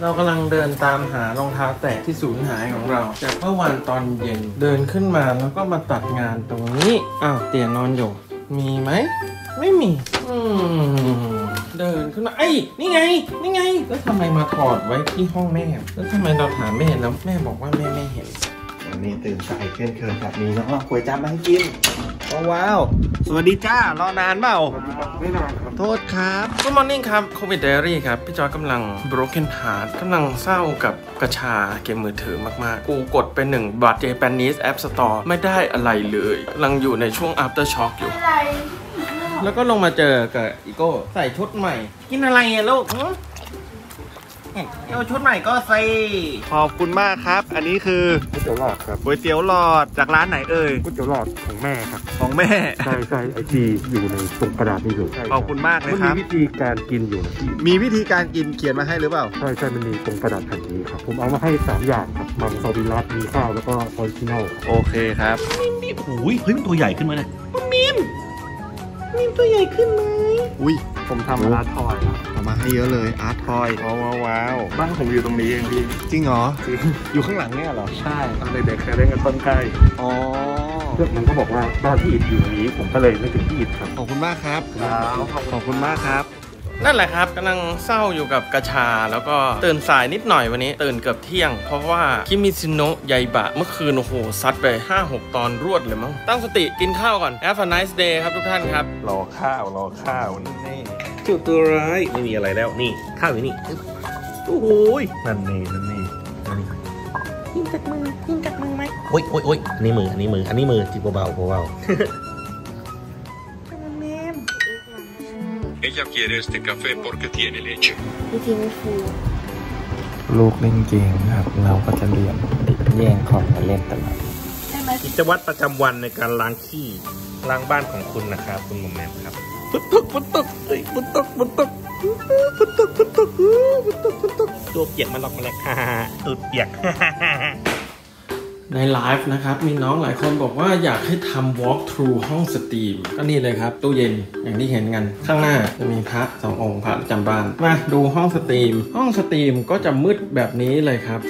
เรากำลังเดินตามหารองเท้าแตะที่สูญหายของเรา จากเมื่อวานตอนเย็นเดินขึ้นมาแล้วก็มาตัดงานตรงนี้ อ้าวเตียนอนอยู่ มีไหม ไม่มี อืมเดินขึ้นมาไอ้ยนี่ไง นี่ไง แล้วทำไมมาถอดไว้ที่ห้องแม่ แล้วทำไมเราถามแม่แล้วแม่บอกว่าแม่ไม่เห็น วันนี้ตื่นสายเช่นเคยแบบนี้แล้วก็ก๋วยจั๊บมาให้กินว้าวว้าว สวัสดีจ้ารอนานเปล่า ไม่นานครับ โทษครับ Good morning ครับ Covid Diary ครับ พี่จอยกำลัง broken heart กำลังเศร้ากับกระชาเกมมือถือมากๆ กูกดไปหนึ่งบัตร Japanese App Store ไม่ได้อะไรเลยกำลังอยู่ในช่วง after shock อยู่ แล้วก็ลงมาเจอกับอีโก้ใส่ชุดใหม่ กินอะไรอะลูก หึเอาชุดใหม่ก็ใส่ขอบคุณมากครับ อันนี้คือก๋วยเตี๋ยวหลอดครับก๋วยเตี๋ยวหลอดจากร้านไหนเอ่ยก๋วยเตี๋ยวหลอดของแม่ครับ ของแม่ ใช่ใช่ IG อยู่ในตรงกระดาษนี่อยู่ขอบคุณมากเลยมันมีรับวิธีการกินอยู่นะพี่มีวิธีการกินเขียนมาให้หรือเปล่า ใช่ใช่มันมีตรงกระดาษแผ่นนี้ครับ ผมเอามาให้สามอย่างครับมังสวิรัติมีข้าวแล้วก็ original โอเคครับโอ้ยเฮ้ยมันตัวใหญ่ขึ้นมาเนี่ยอุ้ย ผมทำร้าน toy ครับเอามาให้เยอะเลย art toy ว้าวว้าวว้าวบ้านผมอยู่ตรงนี้เองพี่จริงเหรอจริงอยู่ข้างหลังเนี่ยเหรอใช่ตอนเด็กๆเคยเล่นกับต้นไก่อ๋อเพื่อนมันก็บอกว่าบ้านพี่อิดอยู่ตรงนี้ ผมก็เลยไม่ถึงพี่อิดครับขอบคุณมากครับครับขอบคุณมากครับ นั่นแหละครับกำลังเศร้าอยู่กับกระชา แล้วก็ตื่นสายนิดหน่อยวันนี้ ตื่นเกือบเที่ยง เพราะว่าคิมิซิโนะยายบะ เมื่อคืนโอ้โหซัดไป 5-6 ตอนรวดเลยมั้ง ตั้งสติกินข้าวก่อน Have a nice day ครับทุกท่านครับ รอข้าว รอข้าวนี่เจ้าตัวร้ายไม่มีอะไรแล้วนี่ ข้าวอยู่นี่อึ๊บโอ้โหยนั่นนี่นั่นนี่นั่นนี่ยิงจากมือยิงจากมือไหมโอ้ยโอ้ยโอ้ยอันนี้มืออันนี้มืออันนี้มือจิบเบาๆเบา Ella quiere este café porque tiene leche. พี่ทีไม่ฟูลูกเล่นเกมครับ เราก็จะเรียนแย่งของมาเล่นตลอดได้ไหมๆกิจวัตรประจำวันในการล้างขี้ล้างบ้านของคุณนะครับ คุณหมอมแมมครับฝนตกฝนตกเอ้ยฝนตกฝนตกฝนตกฝนตกฝนตกฝนตกตัวเปียกมาหลอกมาแล้วฮ่าฮ่าฮ่าตูดเปียก ในไลฟ์นะครับมีน้องหลายคนบอกว่าอยากให้ทำ walk through ห้อง stream ก็นี่เลยครับ ตู้เย็นอย่างที่เห็นกัน ข้างหน้าจะมีพระสององค์พระประจำบ้าน มาดูห้อง stream ห้อง stream ก็จะมืดแบบนี้เลยครับ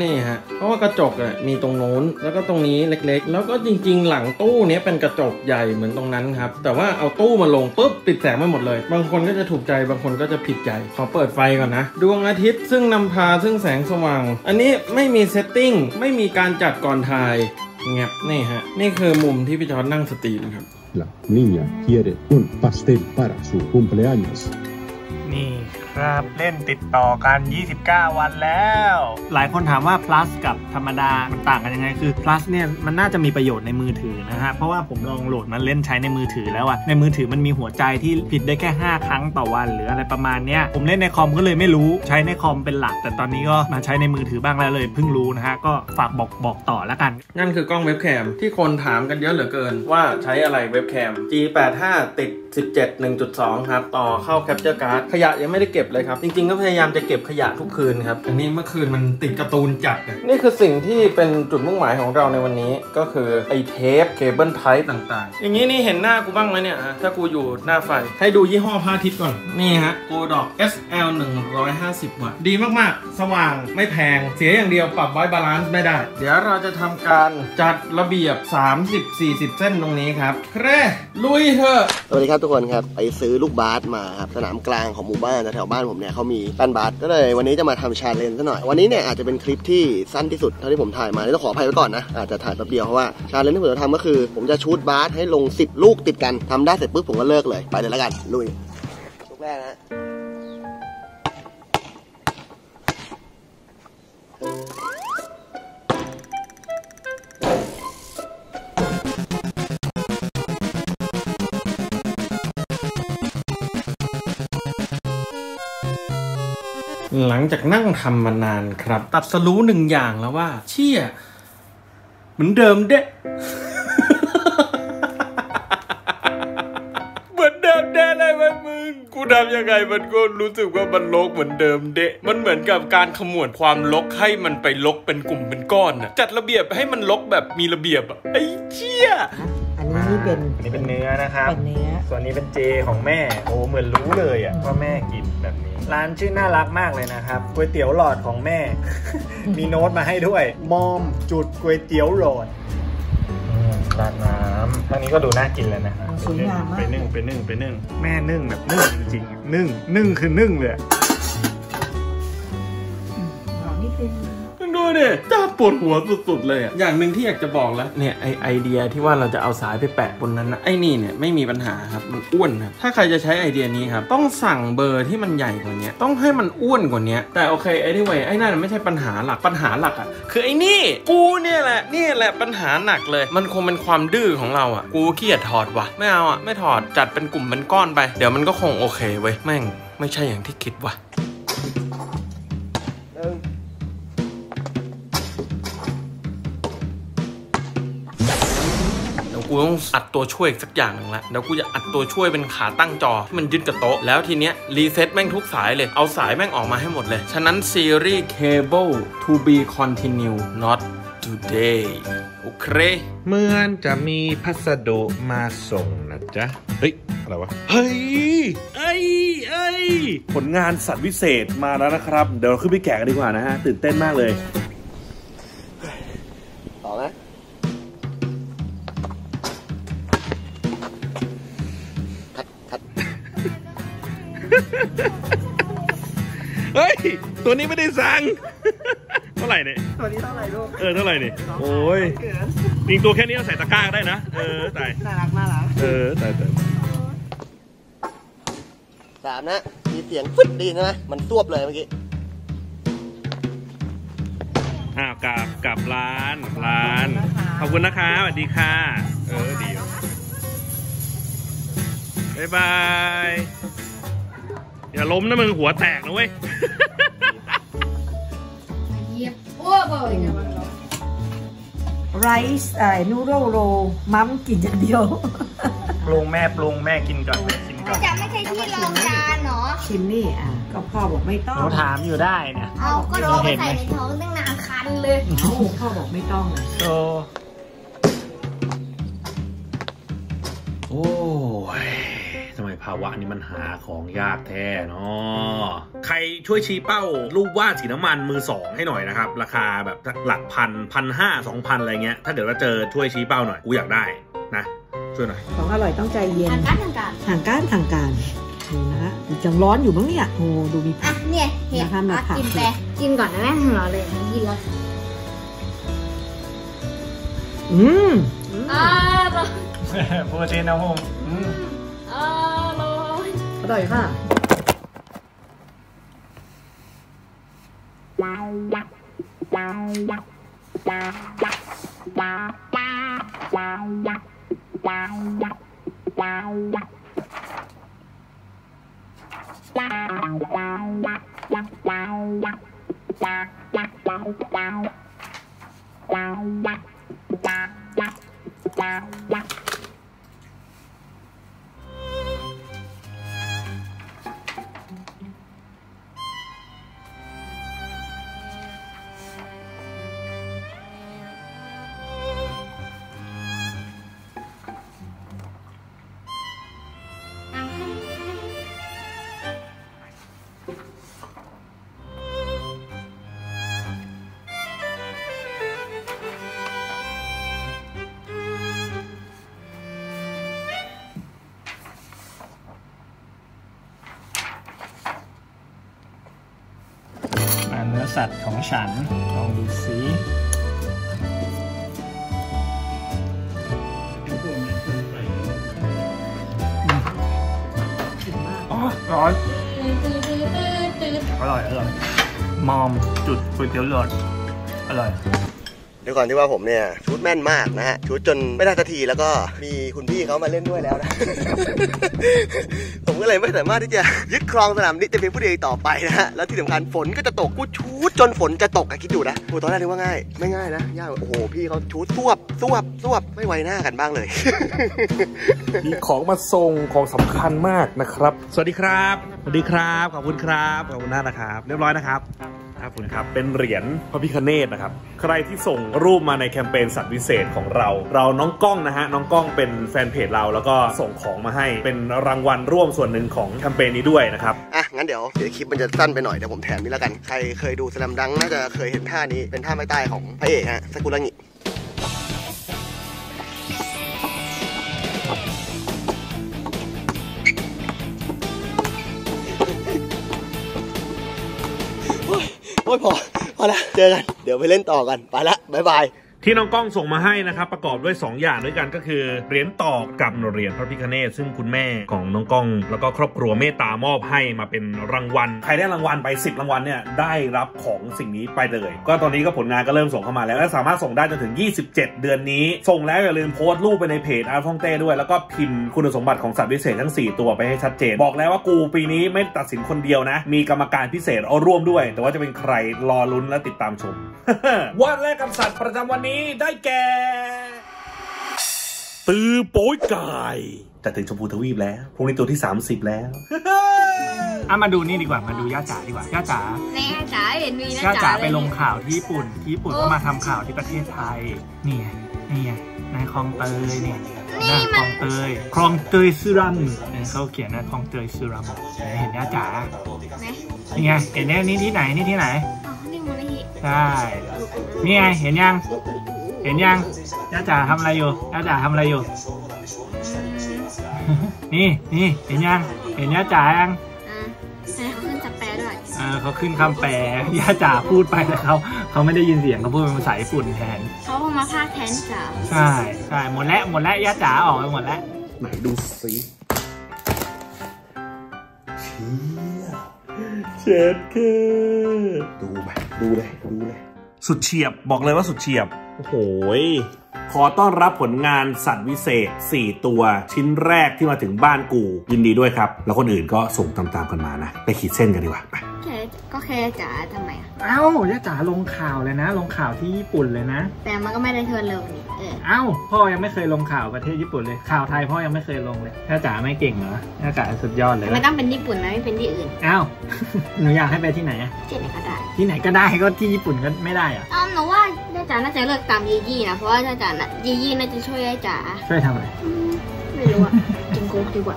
นี่ฮะ เพราะว่ากระจกอะมีตรงโน้น แล้วก็ตรงนี้เล็กๆ แล้วก็จริงๆ หลังตู้เนี้ยเป็นกระจกใหญ่เหมือนตรงนั้นครับ แต่ว่าเอาตู้มาลงปุ๊บติดแสงไม่หมดเลย บางคนก็จะถูกใจ บางคนก็จะผิดใจ ขอเปิดไฟก่อนนะ ดวงอาทิตย์ซึ่งนำพาซึ่งแสงสว่าง อันนี้ไม่มี setting ไม่มีการจัดก่อนถ่ายเงียบนี่ฮะ นี่คือมุมที่พี่จอร์ดนั่ง stream ครับ La niña quiere un pastel para su cumpleaños. นี่ ครับเล่นติดต่อกัน 29 วันแล้ว หลายคนถามว่า plus กับธรรมดา มันต่างกันยังไง คือ plus เนี่ยมันน่าจะมีประโยชน์ในมือถือนะฮะ เพราะว่าผมลองโหลดมันเล่นใช้ในมือถือแล้วอะในมือถือมันมีหัวใจที่ผิดได้แค่ 5 ครั้งต่อวัน หรืออะไรประมาณเนี้ย ผมเล่นในคอมก็เลยไม่รู้ใช้ในคอมเป็นหลัก แต่ตอนนี้ก็มาใช้ในมือถือบ้างแล้วเลยเพิ่งรู้นะฮะ ก็ฝากบอกบอกต่อแล้วกัน นั่นคือกล้องเว็บแคมที่คนถามกันเยอะเหลือเกิน ว่าใช้อะไร webcam G85 ติด 17 1.2 ครับ ต่อเข้า capture card ขยะยังไม่ได้เก็บเลยครับ จริง ๆ ก็พยายามจะเก็บขยะทุกคืนครับอันนี้เมื่อคืนมันติดการ์ตูนจัดอะนี่คือสิ่งที่เป็นจุดมุ่งหมายของเราในวันนี้ก็คือไอเทป cable tie ต่างๆ อย่างนี้นี่เห็นหน้ากูบ้างไหมเนี่ยฮะถ้ากูอยู่หน้าไฟ ให้ดูยี่ห้อพระอาทิตย์ก่อน นี่ฮะ Godox SL 150วัตต์ดีมากๆ สว่างไม่แพง เสียอย่างเดียวปรับ white balance ไม่ได้ เดี๋ยวเราจะทำการจัดระเบียบ 30-40 เส้นตรงนี้ครับโอเคลุยเถอะสวัสดีครับทุกคนครับ ไปซื้อลูกบาสมาครับสนามกลางของหมู่บ้านแถวๆบ้านผมเนี่ยเขามีแป้นบาสก็เลยวันนี้จะมาทำ challenge ซะหน่อย วันนี้เนี่ยอาจจะเป็นคลิปที่สั้นที่สุดเท่าที่ผมถ่ายมาต้องขออภัยไว้ก่อนนะ อาจจะถ่ายแป๊บเดียวเพราะว่า challenge ที่ผมจะทำก็คือ ผมจะชู้ตบาสให้ลง 10 ลูกติดกันทำได้เสร็จปุ๊บผมก็เลิกเลยไปเลยแล้วกันลุยลูกแรกนะ หลังจากนั่งทำมานานครับ ตัดสรู้หนึ่งอย่างแล้วว่า เชี่ยเหมือนเดิมเด้เหมือนเดิมเด้เลยเว้ยมึง กูทำยังไงมันก็รู้สึกว่ามันลกเหมือนเดิมเดะมันเหมือนกับการขมวดความลกให้มันไปลกเป็นกลุ่มเป็นก้อนน่ะจัดระเบียบให้มันลกแบบมีระเบียบอะไอ้เชี่ย อันนี้นี่เป็นอันนี้เป็นเนื้อนะครับ เป็นเนื้อ ส่วนนี้เป็นเจของแม่ โอ้เหมือนรู้เลยอะว่าแม่กินแบบนี้ ร้านชื่อน่ารักมากเลยนะครับก๋วยเตี๋ยวหลอดของแม่ มีโน้ตมาให้ด้วย มอมจุดก๋วยเตี๋ยวหลอดราดน้ำทางนี้ก็ดูน่ากินเลยนะฮะสวยงามมากไปนึ่งไปนึ่งไปนึ่ง แม่นึ่งแบบนึ่งจริงๆอะนึ่งนึ่งคือนึ่งเลย ดูดิจ้าปวดหัวสุดๆเลยอะอย่างหนึ่งที่อยากจะบอกแล้วเนี่ยไอไอเดียที่ว่าเราจะเอาสายไปแปะบนนั้นนะไอนี่เนี่ยไม่มีปัญหาครับมันอ้วนครับถ้าใครจะใช้ไอเดียนี้ครับต้องสั่งเบอร์ที่มันใหญ่กว่านี้ต้องให้มันอ้วนกว่านี้แต่โอเคไอ้ที่ไวไอ้นั่นไม่ใช่ปัญหาหลักปัญหาหลักอะคือไอ้นี่กูเนี่ยแหละนี่แหละปัญหาหนักเลย มันคงเป็นความดื้อของเราอะกูขี้เกียจถอดว่ะไม่เอาอะไม่ถอดจัดเป็นกลุ่มเป็นก้อนไป เดี๋ยวมันก็คงโอเคเว้ยแม่งไม่ใช่อย่างที่คิดว่ะ กูต้องอัดตัวช่วยอีกสักอย่างหนึงละเดี๋ยวกูจะอัดตัวช่วยเป็นขาตั้งจอที่มันยึดกับโต๊ะ แล้วทีเนี้ยรีเซ็ตแม่งทุกสายเลยเอาสายแม่งออกมาให้หมดเลย ฉะนั้นซีรีส์ cable to be continue not today โอเคเหมือนจะมีพัสดุมาส่งนะจ๊ะ เฮ้ย อะไรวะ เฮ้ย เอ้ยเอ้ย ผลงานสัตว์วิเศษมาแล้วนะครับ เดี๋ยวเราขึ้นไปแกะกันดีกว่านะฮะ ตื่นเต้นมากเลย เฮ้ย ตัวนี้ไม่ได้สั่ง เท่าไหร่เนี่ย ตัวนี้เท่าไหร่ลูก เออเท่าไหร่เนี่ยโอ้ยจริงตัวแค่นี้เราใส่ตะกร้าก็ได้นะ เออตายน่ารักน่ารัก เออตายตายสามนะมีเสียงฟึดดีนะมันซวบเลยเมื่อกี้อ้าวกลับกลับร้านร้าน ขอบคุณนะคะสวัสดีค่ะ เออดีบ๊ายบาย อย่าล้มนะมึงหัวแตกนะเว้ยไรซ์เอ่อนูโรโรมัมกินอย่างเดียวปรุงแม่ปรุงแม่กินก่อนแม่กินก่อนจะไม่ใช่ที่รองจานเหรอชิมนี่อะก็พ่อบอกไม่ต้อหงนูถามอยู่ได้เนี่ยเอาก็รอไปใส่ในท้องตั้งนานคันเลยเอ้าพ่อบอกไม่ต้องอะโตโอ้ยทำไม ภาวะนี้มันหาของยากแท้เนาะใครช่วยชี้เป้ารูปวาดสีน้ำมันมือสองให้หน่อยนะครับ ราคาแบบหลักพันพันห้าสองพันอะไรเงี้ย ถ้าเดี๋ยวเราเจอช่วยชี้เป้าหน่อย กูอยากได้นะ ช่วยหน่อย ของอร่อยต้องใจเย็นทางการทางการทางการทางการดูนะฮะจังร้อนอยู่มั้งเนี่ยโอ้ดูมีผัอะกเนี่ยเห็ดนะคะมาอะผักกินไปกินก่อนนะแม่ของเราเลยกินแล้วอืมอ่าร่อยโปรตีนนะผมอืมอ่าร่อย อร่อย สัตของฉัน ลองดูสิอ๋อร้อนอร่อย อร่อย มอมจุดก๋วยเตี๋ยวหลอดอร่อย ด้วยก่อนที่ว่าผมเนี่ยชุดแม่นมากนะฮะชุดจนไม่ได้สักทีแล้วก็มีคุณพี่เขามาเล่นด้วยแล้วนะ ผมก็เลยไม่สามารถที่จะยึดครองสนามนี้แต่เพียงผู้เดียวอีกต่อไปนะฮะแล้วที่สำคัญฝนก็จะตกกูชูดจนฝนจะตกอะคิดดูนะโอ้ตอนแรกนึกว่าง่ายไม่ง่ายนะยากโอ้โหพี่เขาชูดสวบสวบสวบไม่ไวหน้ากันบ้างเลย มีของมาส่งของสำคัญมากนะครับ สวัสดีครับสวัสดีครับขอบคุณครับขอบคุณมากนะครับ เรียบร้อยนะครับ ครับคุณครับ เป็นเหรียญพระพิคเนตนะครับ ใครที่ส่งรูปมาในแคมเปญสัตว์วิเศษของเรา เราน้องกล้องนะฮะ น้องกล้องเป็นแฟนเพจเราแล้วก็ส่งของมาให้ เป็นรางวัลร่วมส่วนหนึ่งของแคมเปญนี้ด้วยนะครับ อะ งั้นเดี๋ยวเดี๋ยวคลิปมันจะสั้นไปหน่อย เดี๋ยวผมแถมนี่แล้วกัน ใครเคยดูสลัมดังน่าจะเคยเห็นท่านี้ เป็นท่าไม้ใต้ของพระเอกฮะสกุลงิ พอพอละเจอกัน เดี๋ยวไปเล่นต่อกัน ไปละ บ๊ายบาย ที่น้องกล้องส่งมาให้นะครับประกอบด้วย 2 อย่างด้วยกันก็คือเหรียญตอกกับเหรียญพระพิคเนตซึ่งคุณแม่ของน้องกล้อง แล้วก็ครอบครัวเมตตามอบให้มาเป็นรางวัลใครได้รางวัลไป 10 รางวัลเนี่ยได้รับของสิ่งนี้ไปเลย ก็ตอนนี้ก็ผลงานก็เริ่มส่งเข้ามาแล้วและสามารถส่งได้จนถึง 27 เดือนนี้ ส่งแล้วอย่าลืมโพสต์รูปไปในเพจอาร์ฟองเต้ด้วย แล้วก็พิมพ์คุณสมบัติของสัตว์พิเศษทั้ง 4 ตัวไปให้ชัดเจน บอกแล้วว่ากูปีนี้ไม่ตัดสินคนเดียวนะ มีกรรมการพิเศษเอาร่วมด้วย แต่ว่าจะเป็นใครรอลุ้นและติดตามชมวาดแรกกับสัตว์ประจำวันนี้ได้แก่ ตือโป้ยไก่จะถึงชมพูทวีปแล้วพรุ่งนี้ตัวที่ 30 แล้วอะมาดูนี่ดีกว่า มาดูย่าจ๋าดีกว่า ย่าจ๋าแม่จ๋าเห็นมีนะย่าจ๋าเยไปลงข่าวที่ญี่ปุ่น ที่ญี่ปุ่นก็มาทำข่าวที่ประเทศไทย นี่ไงนี่ไงนายคลองเตยเนี่ยนะคลองเตย คลองเตยสุรัมเนี่ยเขาเขียนนะคลองเตยสุรัมเห็นย่าจ๋าไหนนี่ไง เห็นเนี่ยนี่ที่ไหน นี่ที่ไหนอ๋อนี่มูลนิธิ ใช่นี่ไงเห็นยัง เห็นยังย่าจ๋าทำอะไรอยู่ย่าจ๋าทำอะไรอยู่ นี่นี่เห็นยัง เห็นย่าจ๋ายังอ่าให้เขาขึ้นจับแปลด้วยเออเขาขึ้นคำแปลย่าจ๋าพูดไปแต่เขาเขาไม่ได้ยินเสียงเขาพูดเป็นภาษาญี่ปุ่นแทนเขาเอามาพากย์แทนจ๋าใช่ใช่หมดแล้วหมดแล้วย่าจ๋าออกไปหมดแล้วไหนดูสิเชี่ยเจ็ดเคดูไป ดูเลยดูเลย สุดเฉียบบอกเลยว่าสุดเฉียบ โอ้โหยขอต้อนรับผลงานสัตว์วิเศษ 4 ตัวชิ้นแรกที่มาถึงบ้านกู ยินดีด้วยครับ แล้วคนอื่นก็ส่งตามๆกันมานะ ไปขีดเส้นกันดีกว่าไปแค่ก็แค่จ๋าทำไมอะเอ้าย่าจ๋าลงข่าวเลยนะ ลงข่าวที่ญี่ปุ่นเลยนะ แต่มันก็ไม่ได้เทิร์นเร็วนี่ เออเอ้า พ่อยังไม่เคยลงข่าวประเทศญี่ปุ่นเลย ข่าวไทยพ่อยังไม่เคยลงเลยย่าจ๋าไม่เก่งเหรอย่าจ๋าสุดยอดเลยไม่ต้องเป็นญี่ปุ่นนะไม่เป็นที่อื่นเอ้าหนูอยากให้ไปที่ไหนอะที่ไหนก็ได้ ที่ไหนก็ได้ก็ที่ญี่ปุ่นก็ไม่ได้เหรอะอ้าวหนูว่าย่าจ๋าน่าจะเลิกตามยียี่นะเพราะว่าย่าจ๋าน่ะยียี่น่าจะช่วยย่าจ๋าช่วยทำอะไรอืมไม่รู้อะกินโค้กดีกว่า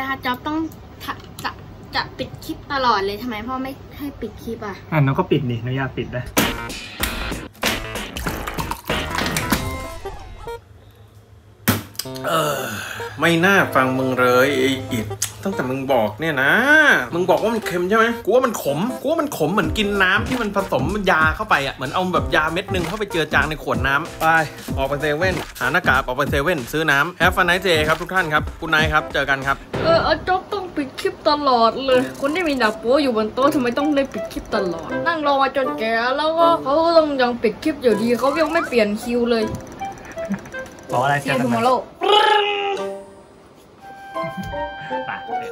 นะคะจ๊อบต้องทะจะจะปิดคลิปตลอดเลยทำไมพ่อไม่ให้ปิดคลิปอะอะหนูก็ปิดดิหนูอยากปิดนะไม่น่าฟังมึงเลยไอ้อิด ตั้งแต่มึงบอกเนี่ยนะ มึงบอกว่ามันเค็มใช่ไหมกูว่ามันขม กูว่ามันขมเหมือนกินน้ำที่มันผสมยาเข้าไปอะ เหมือนเอาแบบยาเม็ดหนึงเข้าไปเจือจางในขวดน้ำไป ออกไปเซเว่น หาหน้ากากออกไปเซเว่นซื้อน้ำแฮฟฟันไนเจครับทุกท่านครับคุณนายครับ เจอกันครับ เอออาจ๊อบต้องปิดคลิปตลอดเลย คนที่มีหนักโป๊อยู่บนโต๊ะทำไมต้องได้ปิดคลิปตลอด นั่งรอมาจนแก่แล้วก็เขาต้องยังปิดคลิปอยู่ดีเขายังไม่เปลี่ยนคิวเลยบอกอะไรเซีเชียยร์ร์ทูทำไมมอร์โล あ、あり。